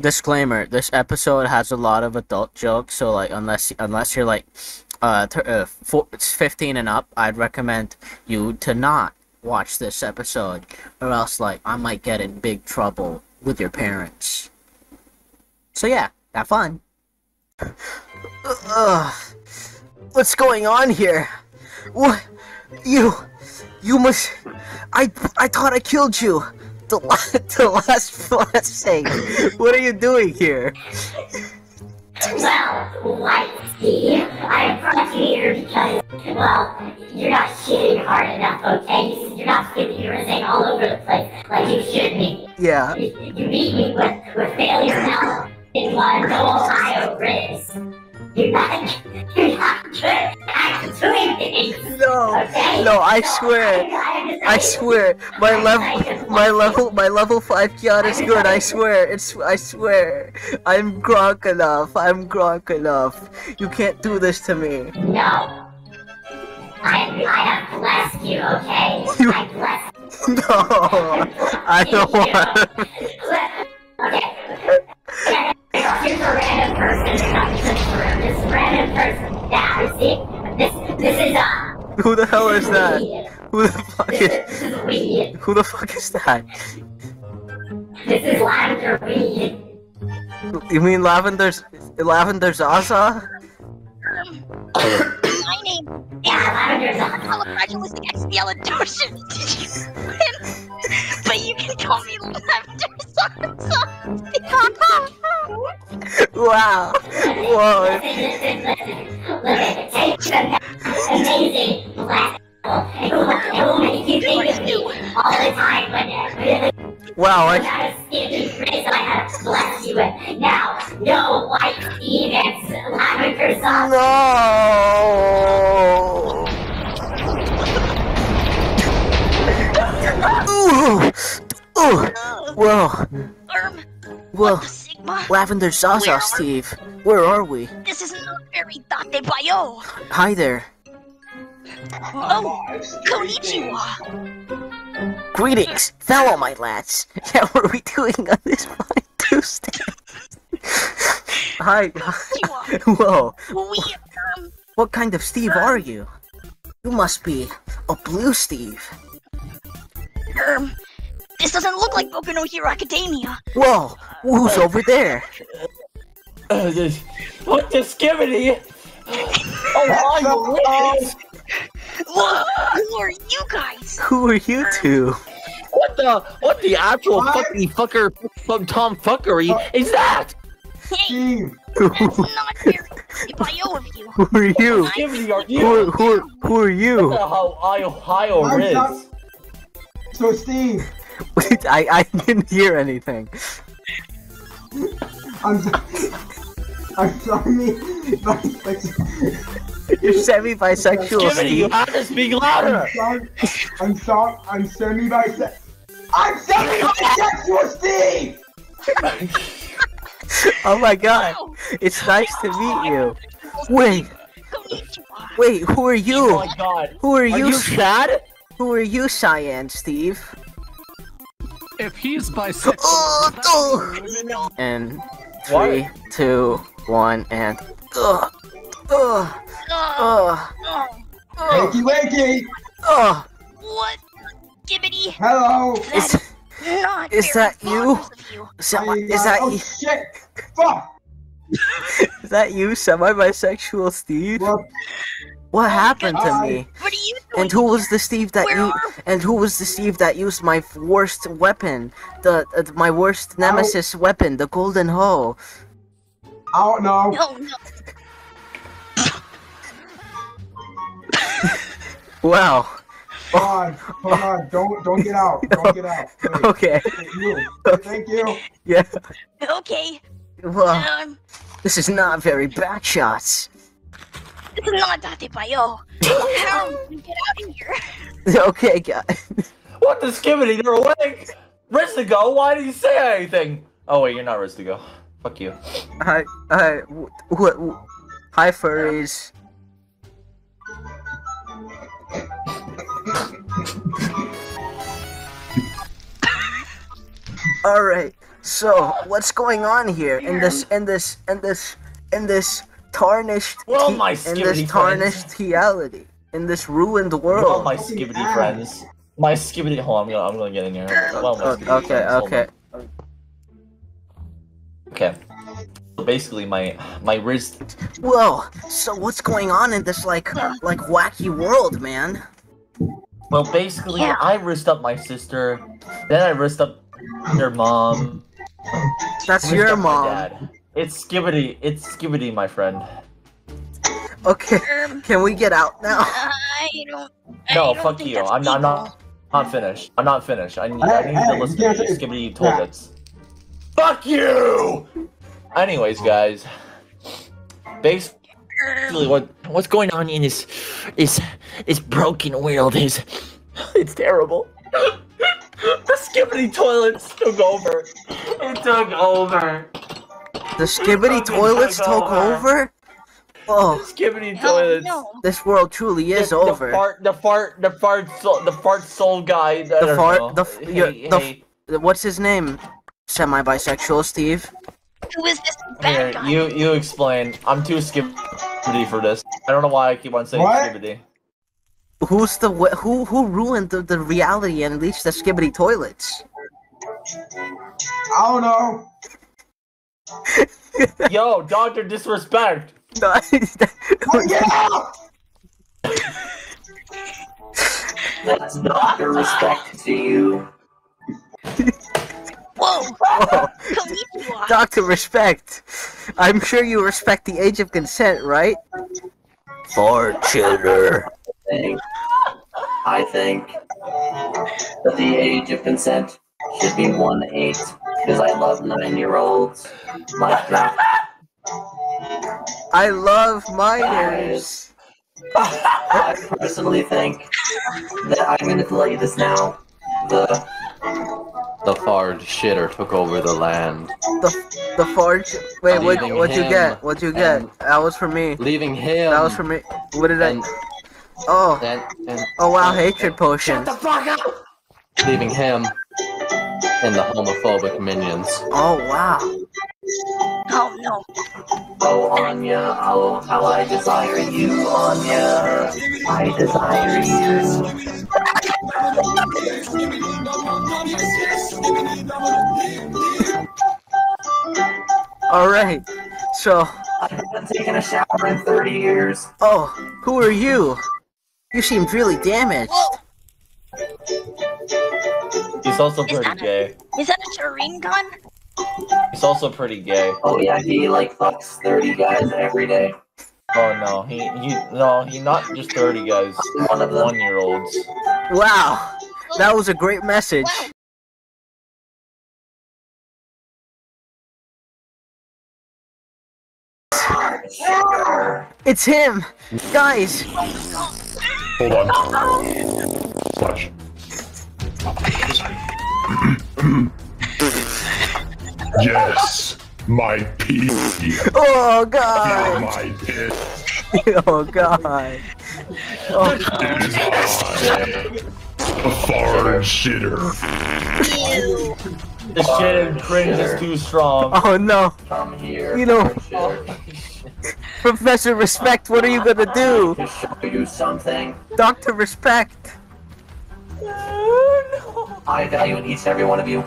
disclaimer: This episode has a lot of adult jokes, so like unless unless you're like uh, uh four, it's 15 and up, I'd recommend you to not watch this episode, or else like I might get in big trouble with your parents. So yeah, have fun. Ugh. What's going on here? What? You, you must. I I thought I killed you. The the last blessing. What are you doing here? Well, White Steve, I brought you here because, well, you're not shooting hard enough, okay? You're not skipping your thing all over the place like you should be. Yeah. You, you beat me with, with failure now in one Ohio Riz. You're not, you're not good at doing things, No. okay? No, I swear. I, swear, my level, my level, my level five Kion is good. I swear, it's. I swear, I'm Gronk enough. I'm Gronk enough. You can't do this to me. No. I, I have blessed you, okay? You- I blessed No, I don't want. Okay. Here's a random person that comes into the room. This random person. Now, see? This, this is, uh... Who the hell is that? Who the fuck is? is, this is weed. Who the fuck is that? This is lavender weed. You mean Lavender's Lavender Zaza? My name Yeah, lavender's is on. Califragilisticexpialidocious. Did you win? But you can call me Lavender Zaza. Wow. Whoa. Listen, listen, listen. Listen, take the amazing black it will, it Wow. I I, had phrase I had to bless you with. Now, no white Steve and lavender sauce. no. Ooh. Ooh. Whoa. Erm, Whoa. what the Sigma? Lavender Zaza, Where Steve. Where are we? This is not very Date Bayo. Hi there. Oh, konnichiwa. Greetings, fellow my lads. Yeah, what are we doing on this fine Tuesday? Hi. Whoa. We, um, What kind of Steve are you? You must be a blue Steve. um, this doesn't look like Boku no Hero Academia. Whoa. Who's over there? Uh, this, what the skibbity? Oh, my goodness! Who are you guys? Who are you two? What the, what the actual What? fucking fucker from Tom Fuckery uh, is that? Hey, Steve, that's not very Date Bayo of you. Who are you? Who are, you? who are, who are you? the hell, Ohio I'm Riz? sorry. so Steve, Wait, I, I didn't hear anything. I'm so- I'm sorry, but like, You're semi-bisexual, Skibbity, you Steve. have to speak louder! I'm sorry, I'm sorry, I'm semi bisexual. I'm semi bisexual, Steve. Oh my god. Oh, It's nice to meet you. Wait, wait, who are you? Oh my god. Who are Are you? you sad? Who are you, Cyan, Steve? If he's bisexual, Oh, that- And three, two, one, and ugh, ugh, Oh, ugh, oh, Wakey, wakey. ugh. what? Gibbity? Hello. Is, Not is that you? you. semi, Hey, is uh, that oh you, shit? Fuck. is that you, semi-bisexual Steve? Well, What happened to me? What are you doing? And who was the Steve that Where you? And who was the Steve that used my worst weapon, the uh, my worst nemesis weapon, the Golden Hoe? I don't know. No, no. Wow. Hold on, hold on. Don't don't get out. Don't get out. Wait. Okay. Thank you. Thank you. Yeah. Okay. Well, Um, this is not very back shots. this is not Date Bayo. How do we get out of here? Okay, guys. What the skibbity? They're awake! Ristigo, why did you say anything? Oh wait, you're not Ristigo. Fuck you. Hi, hi, what? Hi, furries. All right. So what's going on here in this in this in this in this tarnished Well, my in this tarnished reality in this ruined Well, world? my skibbity friends. My skibbity. Hold on, I'm gonna, I'm gonna get in here. Well, Oh, okay, friends, okay. on. Okay. So basically, my my wrist. Whoa! So what's going on in this like like wacky world, man? Well, basically, Yeah. I wrist up my sister. Then I wrist up their mom. That's wrist your mom. dad. It's skibbity. It's skibbity, my friend. Okay, Um, can we get out now? I don't. I No, don't fuck think you. that's I'm not. I'm not. I'm not finished. I'm not finished. I need. I Hey, need hey, to you listen can't to say- skibbity Yeah. toilets. Fuck you. Anyways, guys. Basically, what what's going on in this is is broken world is it's terrible. the skibbity toilets took over. It took over. The skibbity toilets took took over. over? Oh, Skibbity toilets. no. this world truly is the, over. The fart, the fart, the fart, soul, the fart soul guy. I The fart- know. the f- Hey, yeah, the f- hey, What's his name? Semi-bisexual, Steve. Who is this here, bad guy? you you explain. I'm too skibbity for this. I don't know why I keep on saying What? skibbity. Who's the who who ruined the, the reality and unleashed the skibbity toilets? I don't know. Yo, Doctor Disrespect. Get out! That's not a respect to you. Whoa! Konnichiwa. Doctor Respect. I'm sure you respect the age of consent, right? For children. Thing. I think that the age of consent should be one eight because I love nine year olds like that. I love minors. I personally think that I'm going to tell you this now. The The Fard shitter took over the land, The the forge. Wait, what Leaving what'd you get? What'd you get? That was for me. leaving him. That was for me. What did I? And, Oh, and, and oh wow, hatred potions. leaving him and the homophobic minions. Oh wow. Oh no. oh Anya, oh how I desire you, Anya. I desire you. All right. So, I haven't taken a shower in 30 years. oh, who are you? You seem really damaged. He's also Is pretty a- gay. Is that a Shireen gun? He's also pretty gay. Oh yeah, he like fucks 30 guys every day. Oh no, he he no, he not just thirty guys. One of them. One year olds. Wow, that was a great message. Wow. It's him, guys. Hold on. Flash. yes, my pee. Oh Feel god. my piss. Oh god. Oh, It is I, a foreign shitter. Ew. The shit and cringe is too strong. oh no. Come here. You know- Shitter, Professor Respect, what are you gonna do? To show you something. Doctor Respect. I value each and every one of you.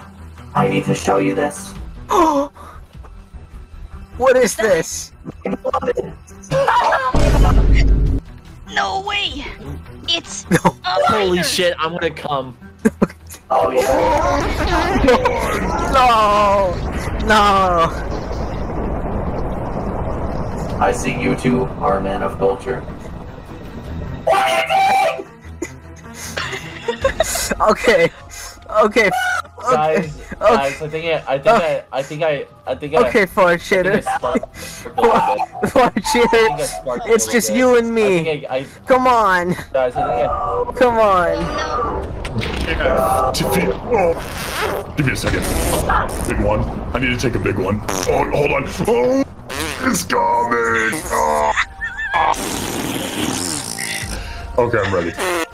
I need to show you this. Oh. What is this? No way. It's No. a Holy shit, I'm gonna come. Oh yeah. No. No. I see you two are men of culture. Okay. Okay. Okay. Guys, guys, I think I, I think I, I think I, I think I, Okay, fart I think I shitter. sparked a little bit. Fart I think I shitter. It's just bit. you and me. think I, I, Come on. guys, I think Come on. Yeah, oh. Give me a second. Big one. I need to take a big one. Oh, hold on. Oh, it's coming. Oh. Okay, I'm ready.